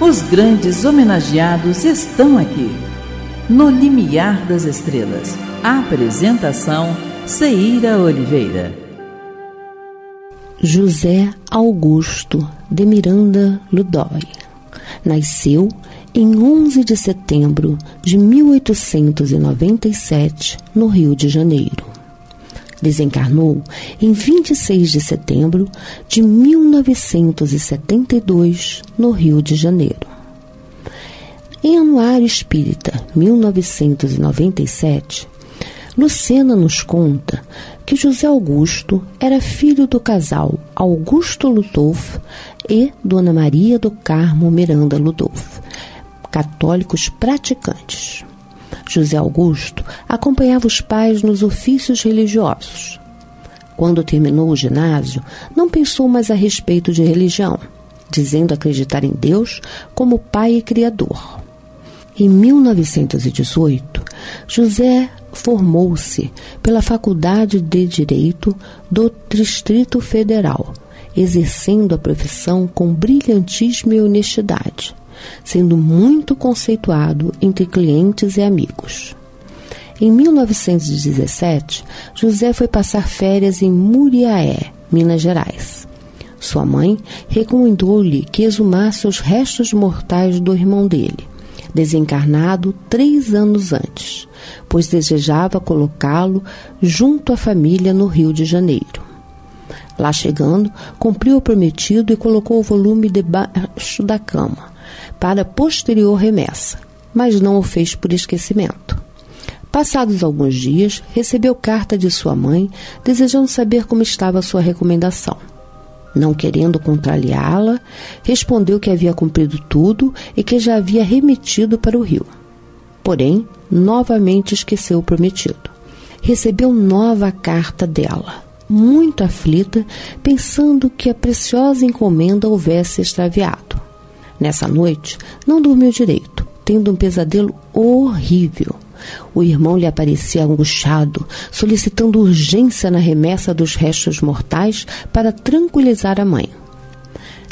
Os grandes homenageados estão aqui. No Limiar das Estrelas. Apresentação: Ceira Oliveira. José Augusto de Miranda Ludói nasceu em 11 de setembro de 1897, no Rio de Janeiro. Desencarnou em 26 de setembro de 1972, no Rio de Janeiro. Em Anuário Espírita 1997, Lucena nos conta que José Augusto era filho do casal Augusto Ludolf e Dona Maria do Carmo Miranda Ludolf, católicos praticantes. José Augusto acompanhava os pais nos ofícios religiosos. Quando terminou o ginásio, não pensou mais a respeito de religião, dizendo acreditar em Deus como Pai e Criador. Em 1918, José formou-se pela Faculdade de Direito do Distrito Federal, exercendo a profissão com brilhantismo e honestidade sendo muito conceituado entre clientes e amigos. Em 1917, José foi passar férias em Muriaé, Minas Gerais. Sua mãe recomendou-lhe que exumasse os restos mortais do irmão dele, desencarnado três anos antes, pois desejava colocá-lo junto à família no Rio de Janeiro. Lá chegando, cumpriu o prometido e colocou o volume debaixo da cama, para posterior remessa, mas não o fez por esquecimento. Passados alguns dias, recebeu carta de sua mãe desejando saber como estava sua recomendação. Não querendo contrariá-la, respondeu que havia cumprido tudo e que já havia remetido para o rio. Porém, novamente esqueceu o prometido. Recebeu nova carta dela, muito aflita, pensando que a preciosa encomenda houvesse extraviado. Nessa noite, não dormiu direito, tendo um pesadelo horrível. O irmão lhe aparecia angustiado, solicitando urgência na remessa dos restos mortais para tranquilizar a mãe.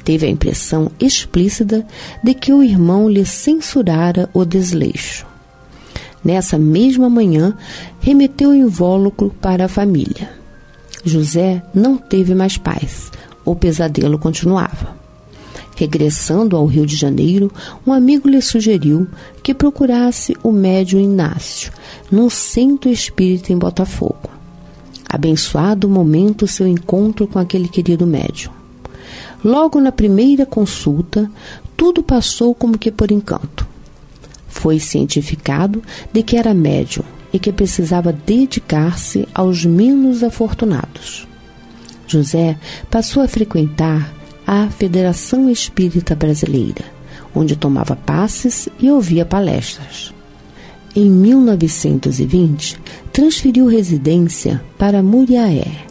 Teve a impressão explícita de que o irmão lhe censurara o desleixo. Nessa mesma manhã, remeteu o invólucro para a família. José não teve mais paz. O pesadelo continuava. Regressando ao Rio de Janeiro, um amigo lhe sugeriu que procurasse o médium Inácio, num centro espírita em Botafogo. Abençoado o momento seu encontro com aquele querido médium. Logo na primeira consulta, tudo passou como que por encanto. Foi cientificado de que era médium e que precisava dedicar-se aos menos afortunados. José passou a frequentar à Federação Espírita Brasileira, onde tomava passes e ouvia palestras. Em 1920, transferiu residência para Muriaé,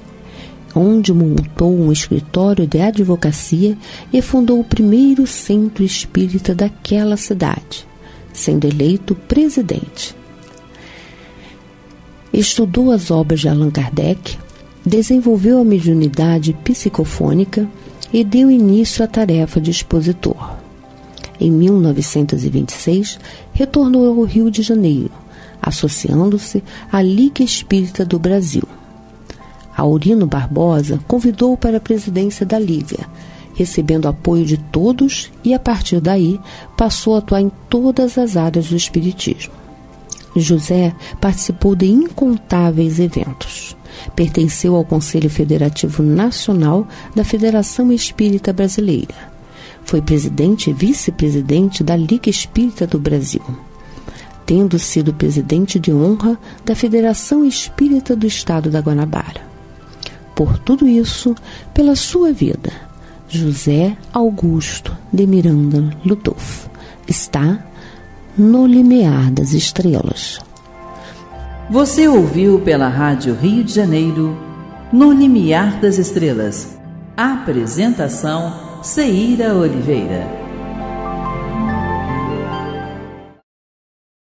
onde montou um escritório de advocacia e fundou o primeiro centro espírita daquela cidade, sendo eleito presidente. Estudou as obras de Allan Kardec, desenvolveu a mediunidade psicofônica e deu início à tarefa de expositor. Em 1926, retornou ao Rio de Janeiro, associando-se à Liga Espírita do Brasil. Aurino Barbosa convidou-o para a presidência da Liga, recebendo apoio de todos e, a partir daí, passou a atuar em todas as áreas do Espiritismo. José participou de incontáveis eventos pertenceu ao Conselho Federativo Nacional da Federação Espírita Brasileira. Foi presidente e vice-presidente da Liga Espírita do Brasil, tendo sido presidente de honra da Federação Espírita do Estado da Guanabara. Por tudo isso, pela sua vida, José Augusto de Miranda Ludolf está no limiar das estrelas. Você ouviu pela Rádio Rio de Janeiro, No Limiar das Estrelas. Apresentação: Ceira Oliveira.